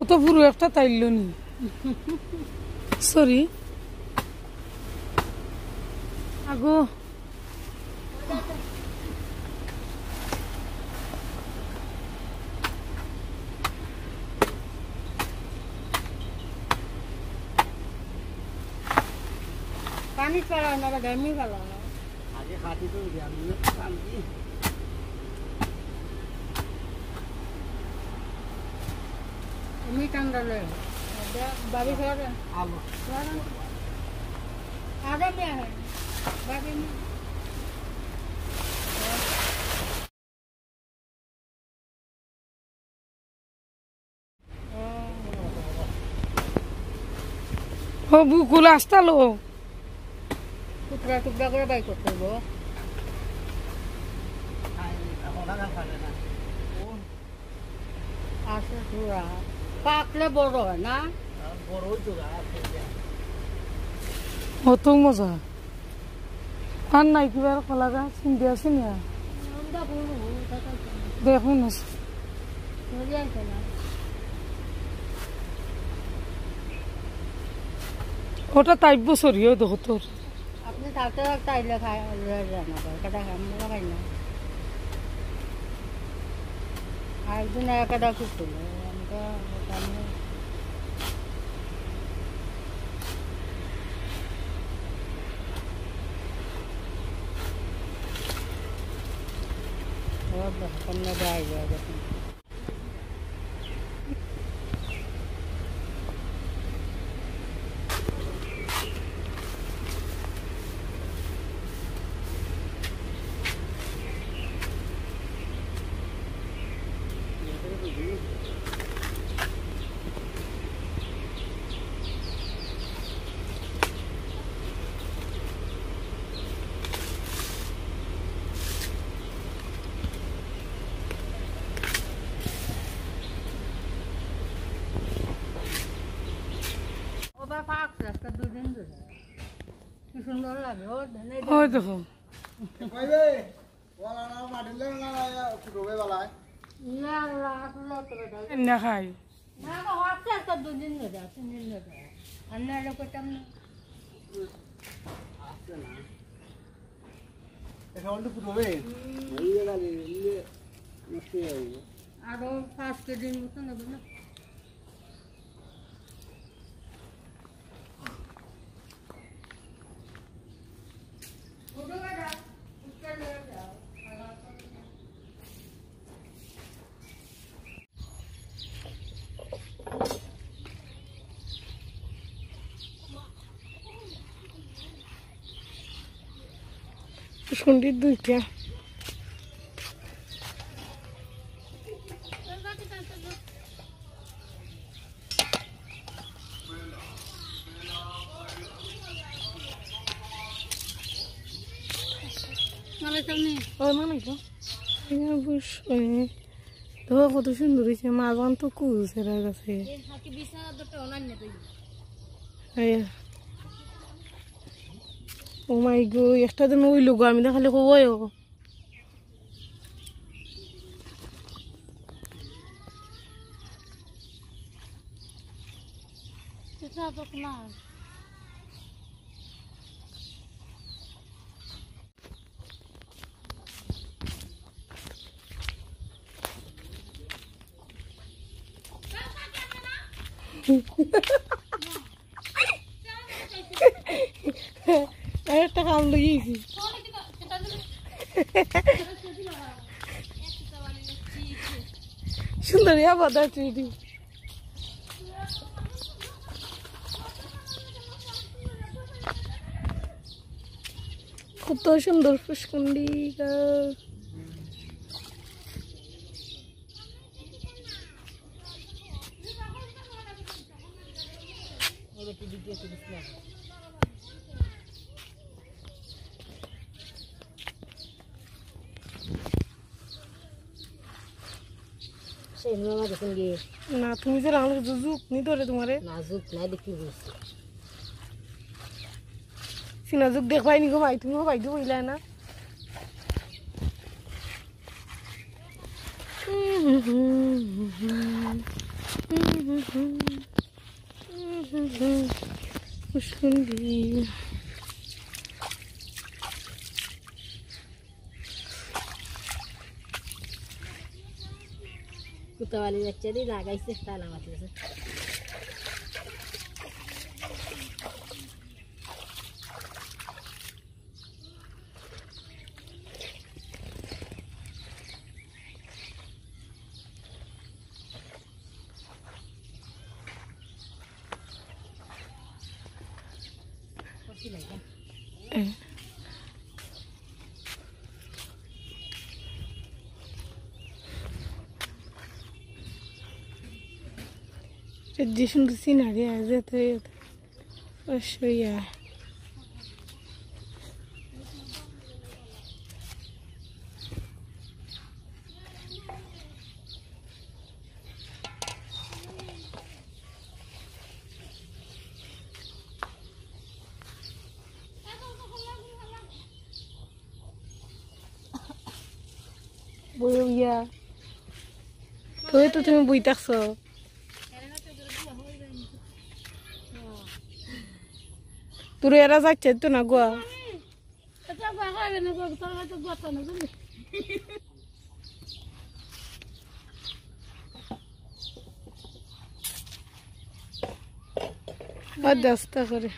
কত পুরো একটা তাইল নি। সরি আগো। পানি ফেলা না বা গরমি ফেলা আগে খাটি তো আমি শান্তি এমনি ঠান্ডা লাগে বাড়ি ফেলা আলো আগে হয় বাড়ি ও বুকুল আসতালো। টুকরা টুকরা করে বাই করতে হব আসে পাকলে বড় হয় না? অত মজা। আর নাই কিবা কলা গাছ চিন্তি আছে নি দেখুন আছে। ওটা দেখো তোর আপনি থাকতে আইলে খাই জানা কেটা খাই আমরা খাই না একদিন একটা কুকুর có một trăm thôi Hãy subscribe cho kênh Ghiền Mì Gõ Để không bỏ lỡ những video hấp dẫn OLA না মাটিলে না ফুটবে বালায়। না না আসলে তো বেটা না। খাই না হচ্ছে তো দুদিন ধরে তিন দিন ধরে। আর না না পাঁচ কেজি মতো নেব না? সুন্দির দুইটা। কত সুন্দর হয়েছে মাঝান তো কুচেরা গেছে Oh my god, يحتاج ان هو يلوجع من داخل جوايا Ha ha ha. আমি দেখালে কব ও সেটা তো না একটা কাম লেগেছি সুন্দর আবার দাঁড়িয়ে কত সুন্দর ফুসকুন্ডি গাছ সেই মামা দেখুন গিয়ে না তুমি যে রাঙালো জুক নি ধরে তোমারে না দেখি বুঝছি সিনাজুক দেখ পাইনি গো ভাই তুমি ভাই গো বইলা না সুন্দর কুতাবালি যাচ্ছে দি লাগাইছে তালা মাতিছে Edition scenery as it is. I'll show you. Will ya? Kau itu cuma buitah so. তোর এরা যাচ্ছে তো না গোয়া রাস্তা করে